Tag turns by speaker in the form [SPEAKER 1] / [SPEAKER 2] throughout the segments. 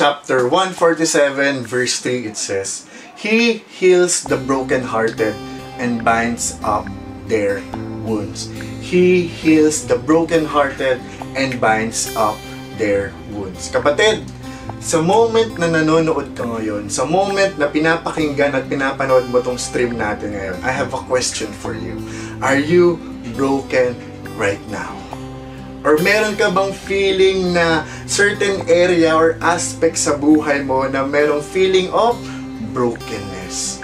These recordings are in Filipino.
[SPEAKER 1] chapter 147, verse 3, it says, He heals the brokenhearted and binds up their wounds. He heals the brokenhearted and binds up their wounds. Kapatid, sa moment na nanonood ka ngayon, sa moment na pinapakinggan at pinapanood mo tong stream natin ngayon, I have a question for you. Are you broken right now? Or meron ka bang feeling na certain area or aspect sa buhay mo na merong feeling of brokenness?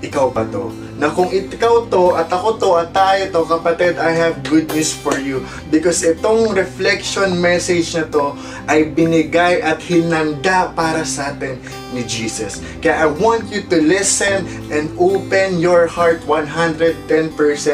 [SPEAKER 1] Ikaw ba to? Na kung ikaw to at ako to at tayo to, kapatid, I have good news for you. Because itong reflection message na to ay binigay at hinanda para sa atin ni Jesus. Kaya I want you to listen and open your heart 110%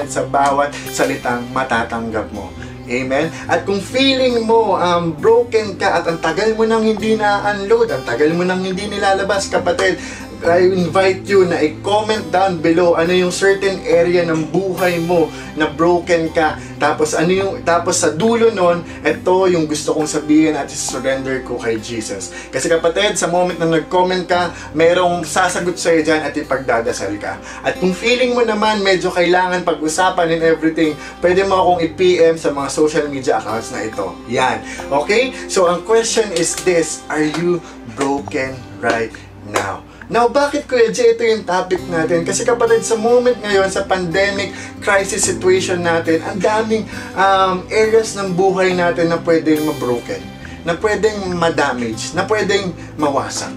[SPEAKER 1] sa bawat salitang matatanggap mo. Amen? At kung feeling mo um, broken ka at ang tagal mo nang hindi na-unload, ang tagal mo nang hindi nilalabas, kapatid, I invite you na i-comment down below ano yung certain area ng buhay mo na broken ka. Tapos ano yung tapos sa dulo nun, ito yung gusto kong sabihin at surrender ko kay Jesus. Kasi kapatid, sa moment na nag-comment ka, merong sasagot sa'yo dyan at ipagdadasal ka. At kung feeling mo naman medyo kailangan pag-usapan and everything, pwede mo akong i-PM sa mga social media accounts na ito. Yan. Okay? So ang question is this, are you broken right now? Now, bakit Kuya Jay, ito yung topic natin? Kasi kapatid, sa moment ngayon, sa pandemic crisis situation natin, ang daming um, areas ng buhay natin na pwedeng mabroken, na pwedeng madamage, na pwedeng mawasak.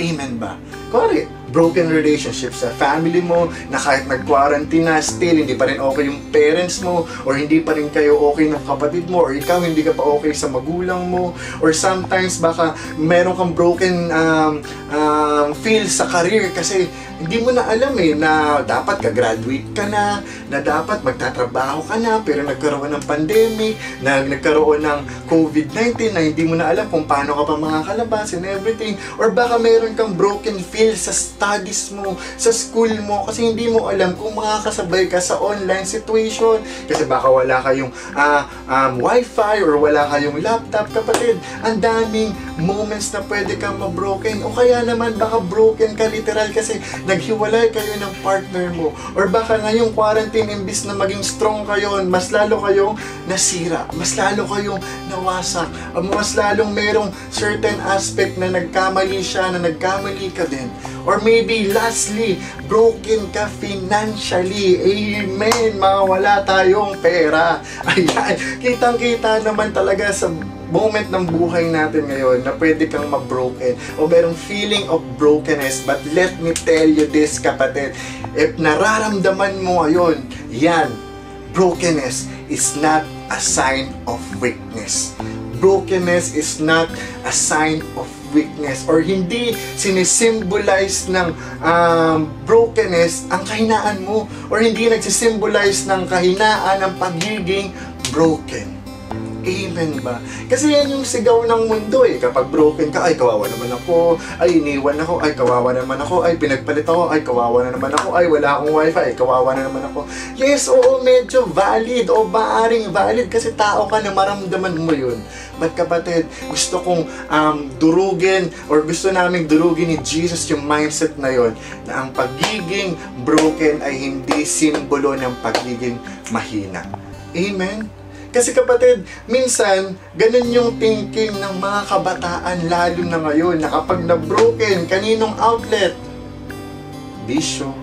[SPEAKER 1] Amen ba? Kore, broken relationship sa family mo, na kahit nag-quarantine na, still hindi pa rin okay yung parents mo, or hindi pa rin kayo okay ng kapatid mo, or ikaw hindi ka pa okay sa magulang mo, or sometimes baka meron kang broken um, um, feel sa career kasi hindi mo na alam eh na dapat ka-graduate ka na, na dapat magtatrabaho ka na, pero nagkaroon ng pandemic, na nagkaroon ng COVID-19 na hindi mo na alam kung paano ka pa makakalabas and everything. Or baka meron kang broken feel sa studies mo, sa school mo, kasi hindi mo alam kung makakasabay ka sa online situation. Kasi baka wala kayong uh, um, wifi or wala kayong laptop, kapatid. Ang daming moments na pwede kang mabroken. O kaya naman baka broken ka literal kasi naghiwalay kayo ng partner mo. Or baka ngayong quarantine, imbis na maging strong kayo, mas lalo kayong nasira. Mas lalo kayong nawasak. Mas lalong merong certain aspect na nagkamali siya, na nagkamali ka din. Or maybe lastly, broken ka financially. Amen. Mawala tayong pera. Ayan. Kitang-kita naman talaga sa moment ng buhay natin ngayon na pwede kang mabroken o merong feeling of brokenness. But let me tell you this, kapatid. If nararamdaman mo ngayon, yan, brokenness is not a sign of weakness. Brokenness is not a sign of weakness or hindi sinisimbolize ng um, brokenness ang kahinaan mo or hindi nagsisimbolize ng kahinaan ang pagiging broken. Amen ba? Kasi yan yung sigaw ng mundo eh. Kapag broken ka, ay kawawa naman ako, ay iniwan ako, ay kawawa naman ako, ay pinagpalit ako, ay kawawa na naman ako, ay wala akong wifi, ay kawawa na naman ako. Yes, oo, medyo valid o maaring valid kasi tao ka na maramdaman mo yun. But kapatid, gusto kong um, durugin or gusto naming durugin ni Jesus yung mindset na yon na ang pagiging broken ay hindi simbolo ng pagiging mahina. Amen? Kasi kapatid, minsan, ganun yung thinking ng mga kabataan lalo na ngayon na kapag na-broken, kaninong outlet? Bisyo,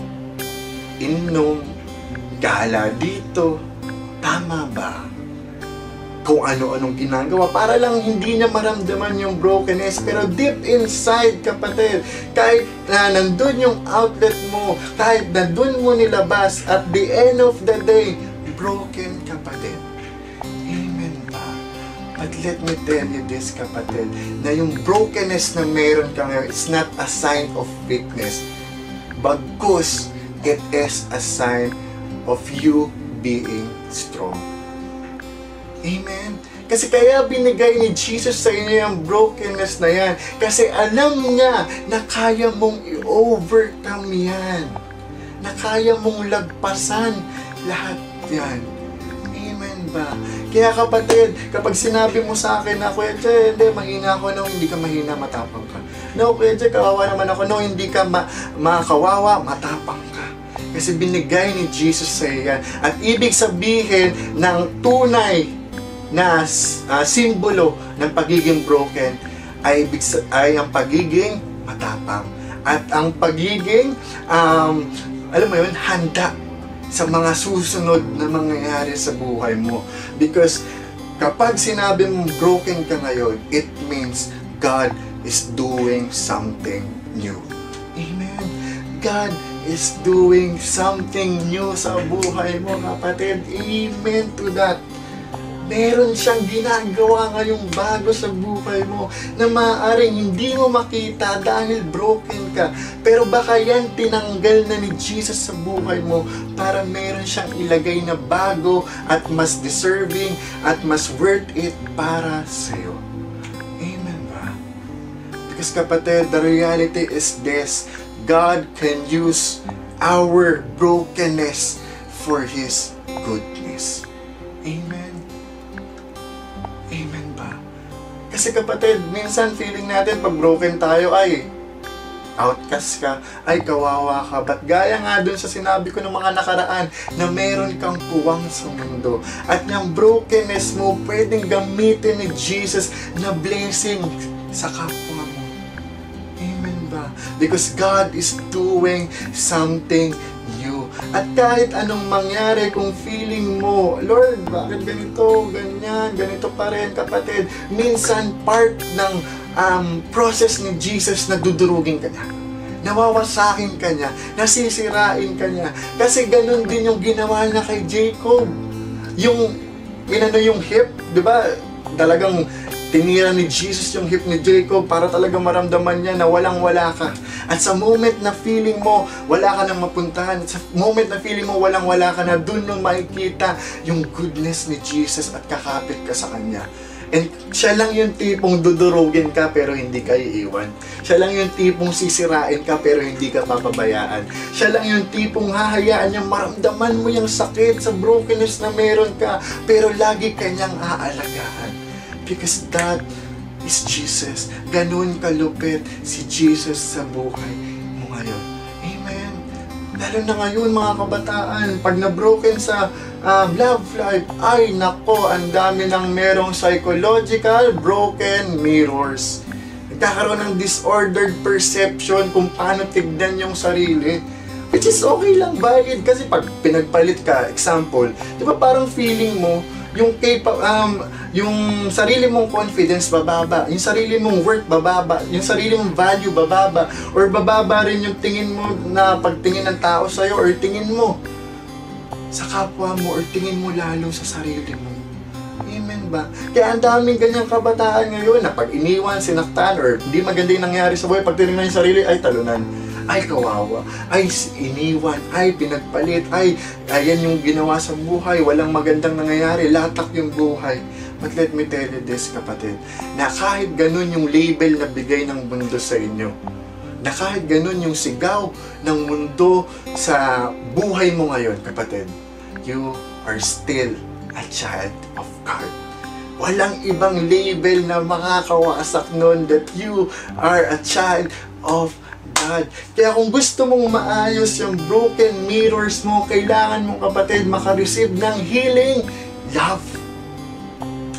[SPEAKER 1] inom, gala dito. Tama ba? Kung ano-anong ginagawa para lang hindi niya maramdaman yung brokenness. Pero deep inside, kapatid, kahit na nandun yung outlet mo, kahit nandun mo nilabas, at the end of the day, broken kapatid But let me tell you this, kapatid, na yung brokenness na meron ka ngayon, it's not a sign of weakness. Bagkus, it is a sign of you being strong. Amen. Kasi kaya binigay ni Jesus sa inyo yung brokenness na yan. Kasi alam niya na kaya mong i-overcome yan. Na kaya mong lagpasan lahat yan ba? Kaya kapatid, kapag sinabi mo sa akin na, Kuya Che, hindi, mahina ako, no, hindi ka mahina, matapang ka. No, Kuya Che, kawawa naman ako, no, hindi ka ma makawawa, matapang ka. Kasi binigay ni Jesus sa yan. At ibig sabihin ng tunay na uh, simbolo ng pagiging broken ay, ay ang pagiging matapang. At ang pagiging, um, alam mo yun, handa sa mga susunod na mangyayari sa buhay mo. Because kapag sinabi mong broken ka ngayon, it means God is doing something new. Amen. God is doing something new sa buhay mo, kapatid. Amen to that. Meron siyang ginagawa ngayong bago sa buhay mo na maaaring hindi mo makita dahil broken ka. Pero baka yan tinanggal na ni Jesus sa buhay mo para meron siyang ilagay na bago at mas deserving at mas worth it para sa'yo. Amen ba? Because kapatid, the reality is this. God can use our brokenness for His goodness. Amen. Kasi kapatid, minsan feeling natin pag broken tayo ay outcast ka, ay kawawa ka. But gaya nga dun sa sinabi ko ng mga nakaraan na meron kang puwang sa mundo. At yung brokenness mo pwedeng gamitin ni Jesus na blessing sa kapwa mo. Amen ba? Because God is doing something. At kahit anong mangyari kung feeling mo, Lord, bakit ganito, ganyan, ganito pa rin, kapatid. Minsan, part ng um, process ni Jesus na dudurugin ka niya. Nawawasakin ka niya, nasisirain ka niya. Kasi ganun din yung ginawa niya kay Jacob. Yung, inano yung hip, di ba? Talagang tinira ni Jesus yung hip ni Jacob para talaga maramdaman niya na walang-wala ka. At sa moment na feeling mo, wala ka nang mapuntahan. At sa moment na feeling mo, walang-wala ka na, dun mo makikita yung goodness ni Jesus at kakapit ka sa Kanya. And siya lang yung tipong dudurugin ka pero hindi ka iiwan. Siya lang yung tipong sisirain ka pero hindi ka papabayaan. Siya lang yung tipong hahayaan niya maramdaman mo yung sakit sa brokenness na meron ka pero lagi kanyang aalagaan. Because that is Jesus. Ganun kalupit si Jesus sa buhay mo ngayon. Amen. Lalo na ngayon mga kabataan, pag na-broken sa um, love life, ay nako, ang dami ng merong psychological broken mirrors. Nagkakaroon ng disordered perception kung paano tignan yung sarili. Which is okay lang, valid. Kasi pag pinagpalit ka, example, di ba parang feeling mo, yung capa- um, yung sarili mong confidence bababa, yung sarili mong worth bababa, yung sarili mong value bababa, or bababa rin yung tingin mo na pagtingin ng tao sa'yo, or tingin mo sa kapwa mo, or tingin mo lalo sa sarili mo. Amen ba? Kaya ang daming ganyang kabataan ngayon na pag iniwan, sinaktan, or hindi maganda yung nangyari sa buhay, pag tinignan yung sarili, ay talunan ay kawawa, ay iniwan, ay pinagpalit, ay ayan yung ginawa sa buhay, walang magandang nangyayari, latak yung buhay. But let me tell you this, kapatid, na kahit ganun yung label na bigay ng mundo sa inyo, na kahit ganun yung sigaw ng mundo sa buhay mo ngayon, kapatid, you are still a child of God. Walang ibang label na makakawasak nun that you are a child of God. Kaya kung gusto mong maayos yung broken mirrors mo, kailangan mong kapatid makareceive ng healing love.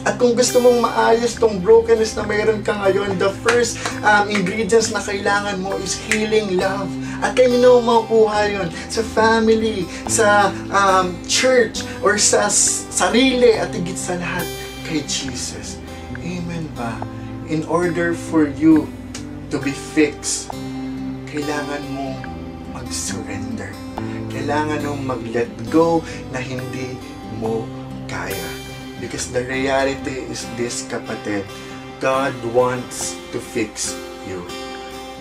[SPEAKER 1] At kung gusto mong maayos tong brokenness na mayroon ka ngayon, the first um, ingredients na kailangan mo is healing love. At kanino mo makukuha yun? Sa family, sa um, church, or sa sarili, at higit sa lahat, kay Jesus. Amen ba? In order for you to be fixed, kailangan mo mag-surrender. Kailangan mo mag-let go na hindi mo kaya. Because the reality is this, kapatid. God wants to fix you.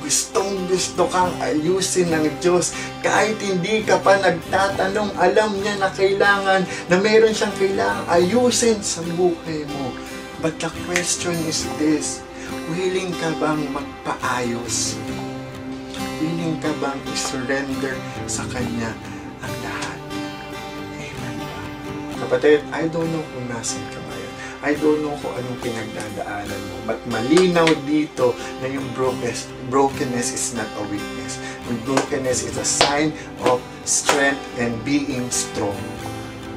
[SPEAKER 1] Gustong gusto kang ayusin ng Diyos. Kahit hindi ka pa nagtatanong, alam niya na kailangan, na meron siyang kailangan ayusin sa buhay mo. But the question is this, willing ka bang magpaayos? Willing ka bang i-surrender sa Kanya ang lahat? Amen ba? Kapatid, I don't know kung nasan ka ngayon. I don't know kung anong pinagdadaanan mo. But malinaw dito na yung brokenness, brokenness is not a weakness. Yung brokenness is a sign of strength and being strong.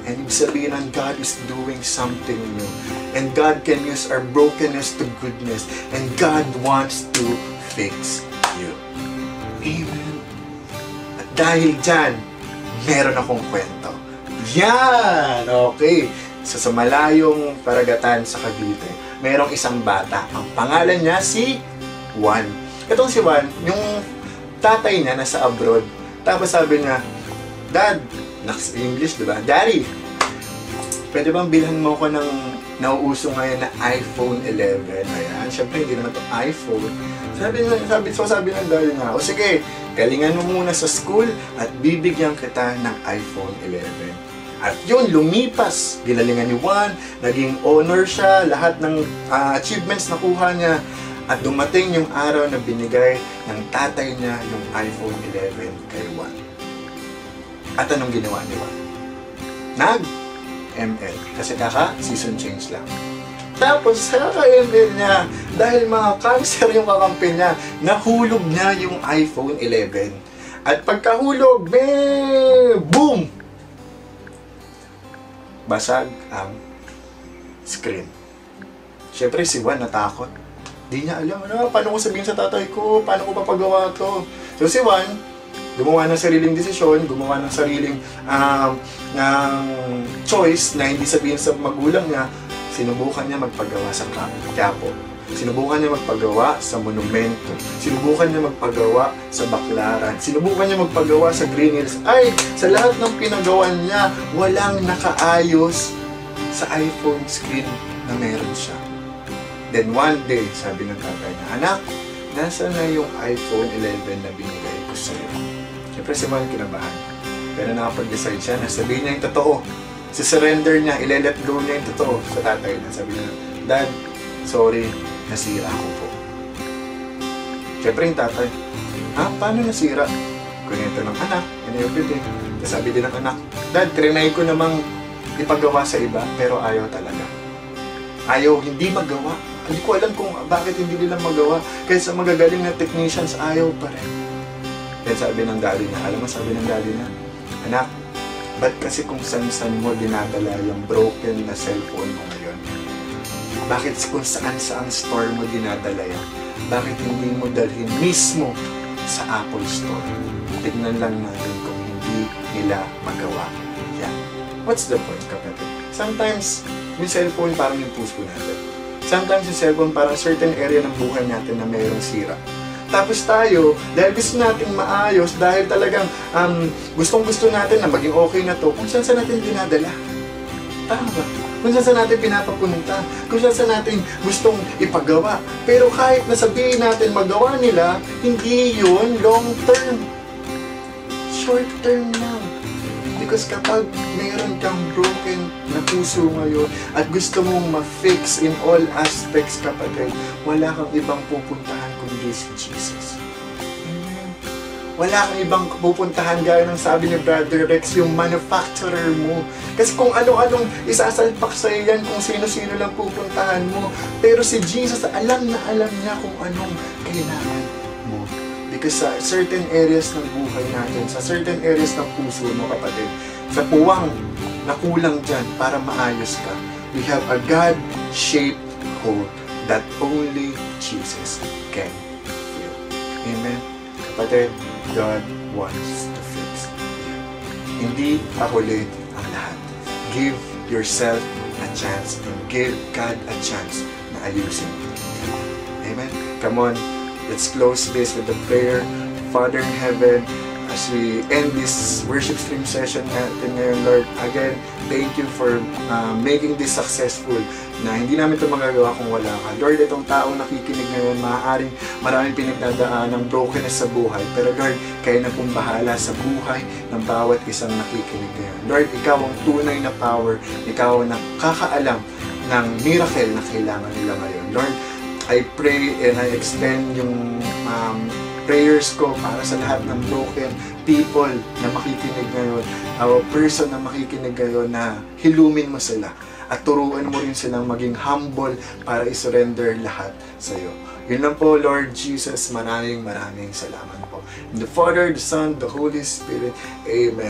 [SPEAKER 1] And ibig sabihin ng God is doing something new. And God can use our brokenness to goodness. And God wants to fix you. Amen. At dahil dyan, meron akong kwento. Yan! Okay. Sa malayong paragatan sa Cavite, merong isang bata. Ang pangalan niya si Juan. Itong si Juan, yung tatay niya nasa abroad. Tapos sabi niya, Dad, naks English, di ba? Daddy, pwede bang bilhan mo ko ng nauuso ngayon na iPhone 11? Ayan, syempre hindi naman to iPhone. Sabi niya, sabi, so sabi ng daddy niya, o sige, galingan mo muna sa school at bibigyan kita ng iPhone 11. At yun, lumipas. Ginalingan ni Juan, naging honor siya, lahat ng ah, achievements nakuha niya. At dumating yung araw na binigay ng tatay niya yung iPhone 11 kay Juan. At anong ginawa ni Juan? Nag ML. Kasi kaka season change lang. Tapos kaka-ML niya, dahil mga cancer yung kakampi niya, nahulog niya yung iPhone 11. At pagkahulog, be, boom! Basag ang screen. Siyempre si Juan natakot. Di niya alam, ano, paano ko sabihin sa tatay ko, paano ko papagawa to. So si Juan, gumawa ng sariling desisyon, gumawa ng sariling um, ng choice na hindi sabihin sa magulang niya, sinubukan niya magpagawa sa Quiapo. Sinubukan niya magpagawa sa monumento. Sinubukan niya magpagawa sa Baklaran. Sinubukan niya magpagawa sa Green Hills. Ay, sa lahat ng pinagawa niya, walang nakaayos sa iPhone screen na meron siya. Then one day, sabi ng tatay niya, Anak, nasa na yung iPhone 11 na binigay ko sa'yo? Siyempre si Juan kinabahan. Pero nakapag-decide siya na sabihin niya yung totoo. Si surrender niya, ile-let go niya yung totoo sa tatay niya. Sabi niya, Dad, sorry, nasira ako po. Siyempre yung tatay, ha? Paano nasira? Kunento ng anak, and everything. Tapos din ng anak, Dad, trinay ko namang ipagawa sa iba, pero ayaw talaga. Ayaw hindi magawa. Hindi ko alam kung bakit hindi nila magawa. Kaya sa magagaling na technicians, ayaw pa rin. Then sabi ng daddy niya, alam mo sabi ng daddy niya, Anak, ba't kasi kung san-san mo dinadala yung broken na cellphone mo ngayon? Bakit kung saan-saan store mo dinadala yan? Bakit hindi mo dalhin mismo sa Apple Store? Tignan lang natin kung hindi nila magawa yan. What's the point, kapatid? Sometimes, yung cellphone parang yung puso natin. Sometimes yung cellphone parang certain area ng buhay natin na mayroong sira. Tapos tayo, dahil gusto nating maayos, dahil talagang um, gustong gusto natin na maging okay na to, kung saan saan natin dinadala. Tama ba? Kung saan saan natin pinapapunta, kung saan saan natin gustong ipagawa. Pero kahit nasabihin natin magawa nila, hindi yun long term. Short term lang. Because kapag mayroon kang broken na puso ngayon at gusto mong ma-fix in all aspects kapatid, wala kang ibang pupuntahan kundi si Jesus. Wala kang ibang pupuntahan gaya ng sabi ni Brother Rex, yung manufacturer mo. Kasi kung ano-anong isasalpak sa yan, kung sino-sino lang pupuntahan mo. Pero si Jesus, alam na alam niya kung anong kailangan mo. Because sa certain areas ng buhay natin, sa certain areas ng puso mo kapatid, sa puwang na kulang dyan para maayos ka, we have a God-shaped hole that only Jesus can. Amen? Kapatid, God wants to fix you. Hindi pahuli ang lahat. Give yourself a chance and give God a chance na ayusin. Amen? Come on, let's close this with a prayer. Father in heaven, as we end this worship stream session natin ngayon, Lord, again, thank you for uh, making this successful na hindi namin ito magagawa kung wala ka. Lord, itong taong nakikinig ngayon, maaaring maraming pinagdadaan ng brokenness sa buhay. Pero Lord, kayo na pong bahala sa buhay ng bawat isang nakikinig ngayon. Lord, ikaw ang tunay na power. Ikaw ang nakakaalam ng miracle na kailangan nila ngayon. Lord, I pray and I extend yung um, prayers ko para sa lahat ng broken people na makikinig ngayon, our person na makikinig ngayon na hilumin mo sila at turuan mo rin silang maging humble para isurrender lahat sa iyo. Yun lang po, Lord Jesus, maraming maraming salamat po. In the Father, the Son, the Holy Spirit, Amen.